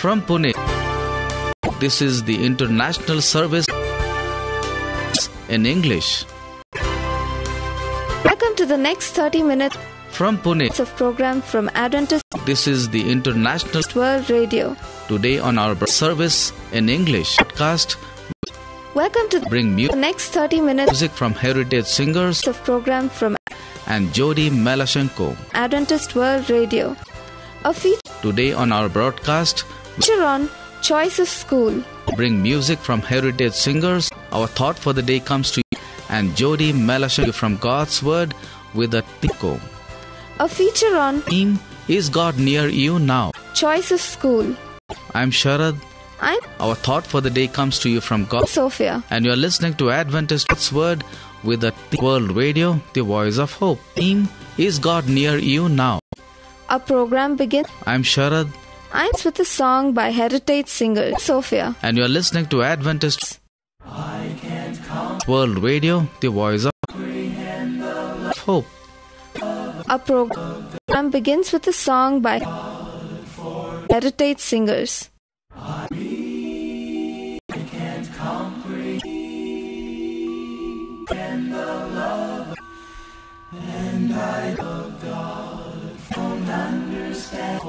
from Pune. This is the international service in English. Welcome to the next 30 minutes From Pune, of program from Adventist this is the international World Radio. today on our service in English podcast. Welcome to Bring the next 30 minutes music from heritage singers of program from and Jody Melashenko. Adventist World Radio. A feature Today on our broadcast, on Choice of School. bring music from heritage singers. Our thought for the day comes to you and Jody Melashenko from God's Word with a tico. A feature on Theme is God near you now. Choice of School. I'm Sharad. I'm Our thought for the day comes to you from God. Sophia. and you're listening to Adventist's Word with the World Radio, the voice of hope. Theme is God near you now. Our program begins I'm Sharad, Eins with a song by heritage singer Sophia. And you are listening to Adventist World Radio, the voice of hope. Our program begins with a song by heritage singers. and I love God, don't understand.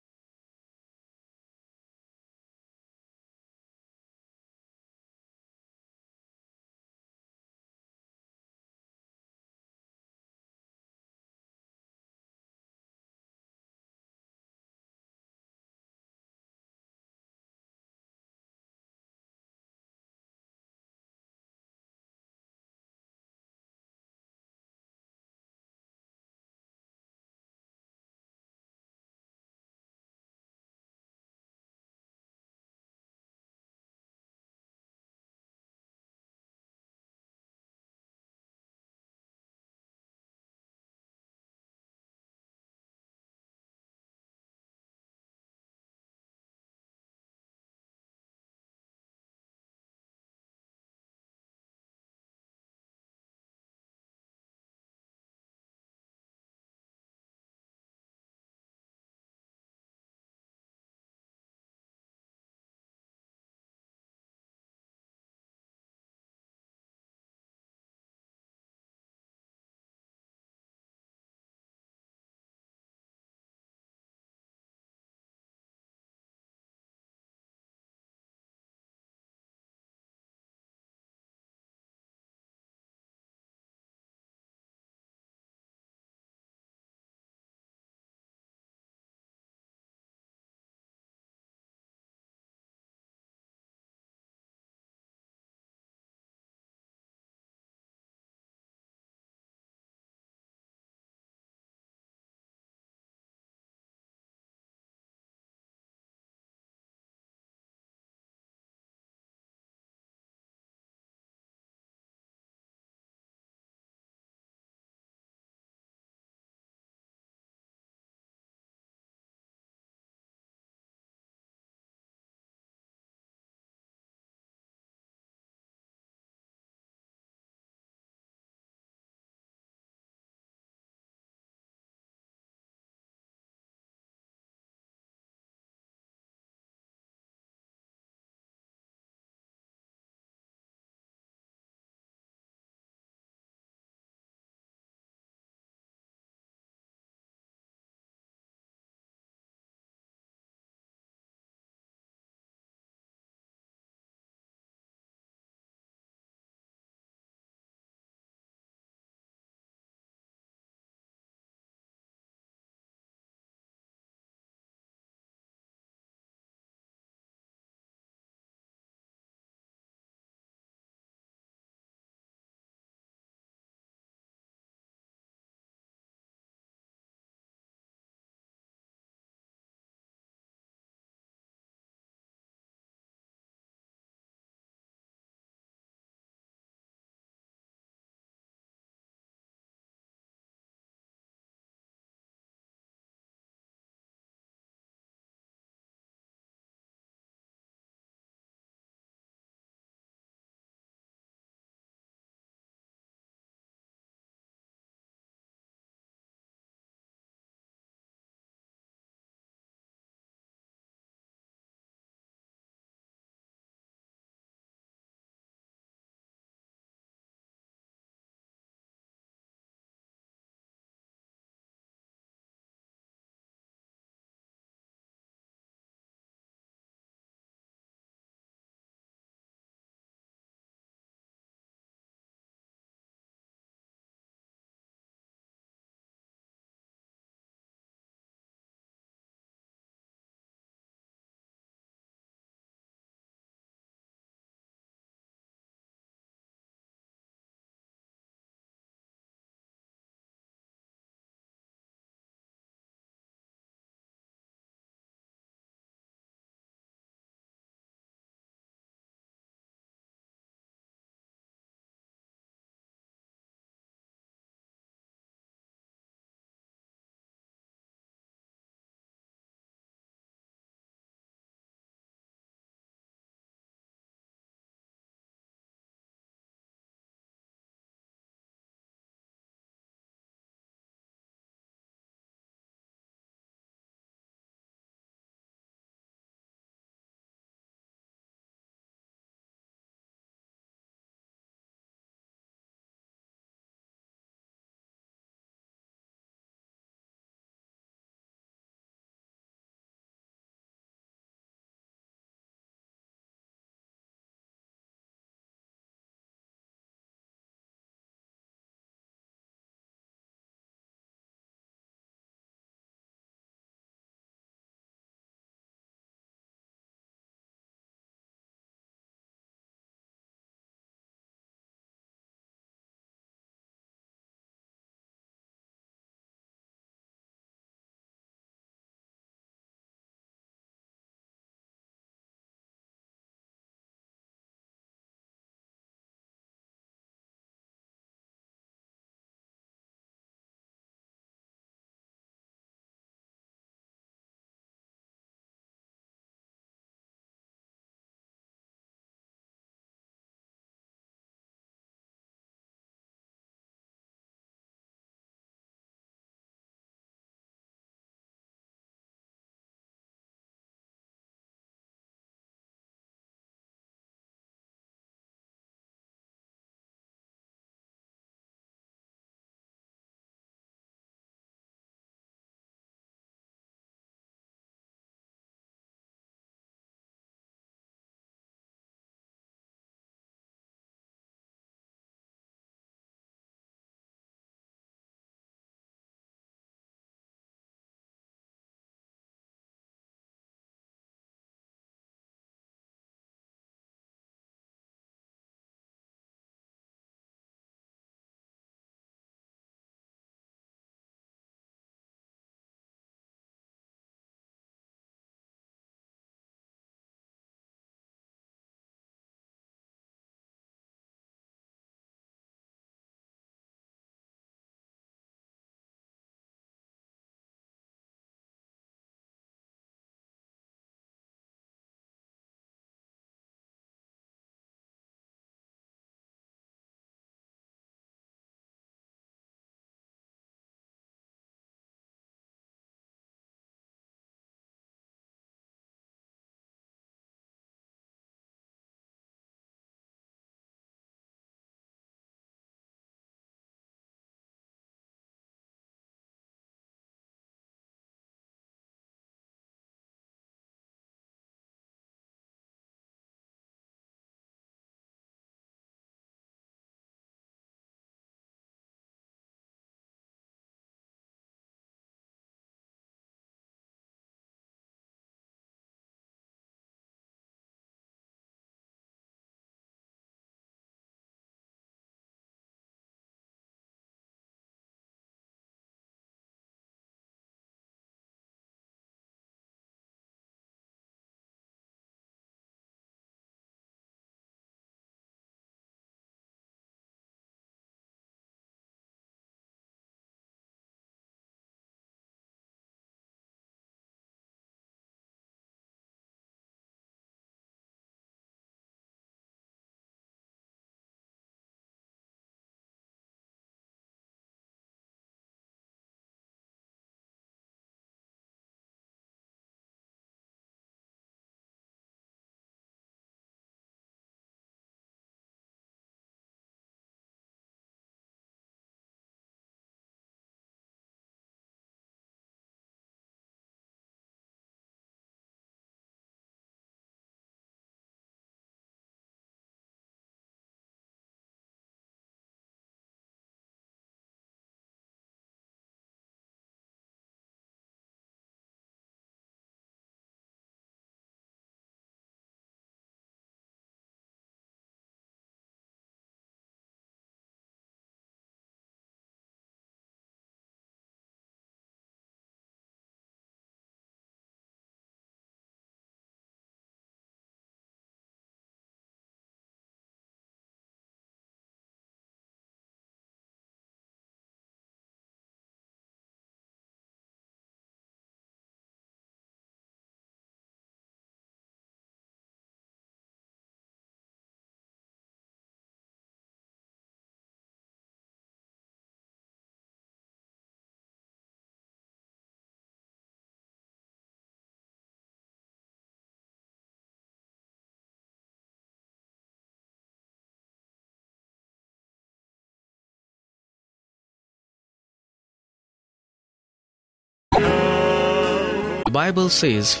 Bible says,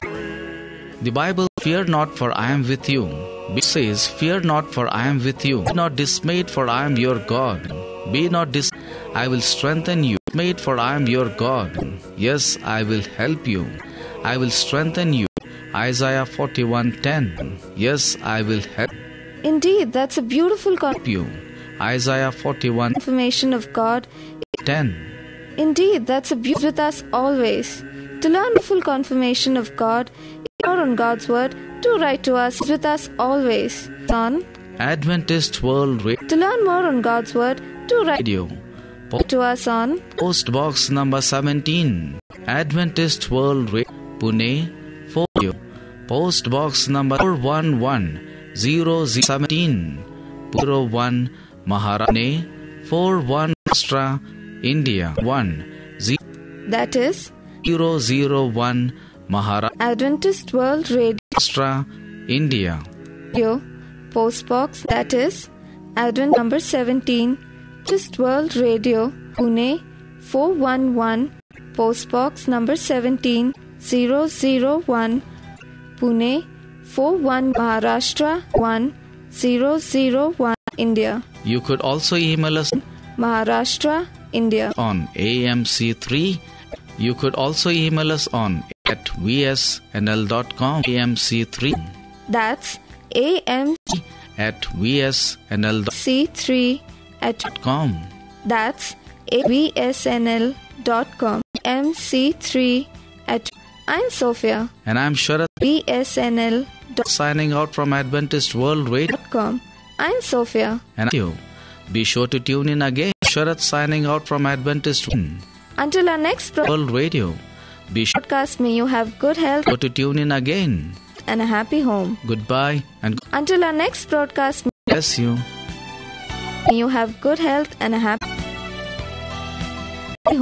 the Bible, fear not, for I am with you. It says, fear not, for I am with you. Be not dismayed, for I am your God. Be not dis. I will strengthen you. Dismayed, for I am your God. Yes, I will help you. I will strengthen you. Isaiah 41:10. Yes, I will help Indeed, that's a beautiful you. Isaiah 41:10. confirmation of God. 10. Indeed, that's a beauty with us always. To learn the full confirmation of God, or on God's word, do write to us with us always. On Adventist World to learn more on God's word, do write Radio. to us on Post Box number 17. Adventist World Radio. Pune 4. Post Box number 411 01 Maharane 41 Maharashtra, India 1 that is 001 Maharashtra, Adventist World Radio, India. Postbox that is Advent number 17, Adventist World Radio, Pune 411, Postbox number 17, 001, Pune 41 Maharashtra 1001 India. You could also email us Maharashtra, India. on AMC3. You could also email us on at vsnl.com AMC3 That's AMC3 at vsnl.com at that's vsnl.com mc3 at I'm Sophia. And I'm Sharat vsnl.com signing out from Adventist World Radio. I'm Sophia. And you. Be sure to tune in again. Sharat signing out from Adventist until our next World Radio. Be sure podcast may you have good health Go to tune in again. and a happy home. Goodbye and until our next broadcast bless you. may you have good health and a happy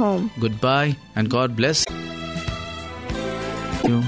home. Goodbye and God bless you